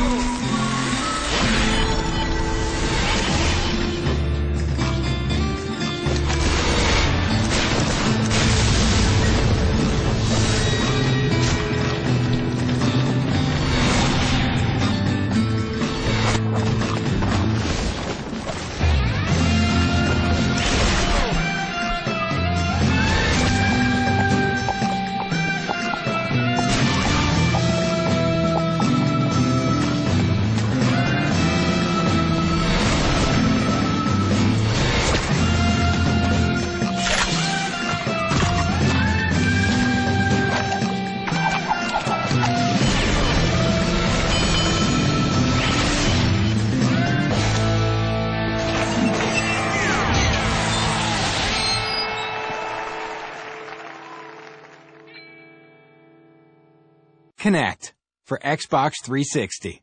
you. Kinect for Xbox 360.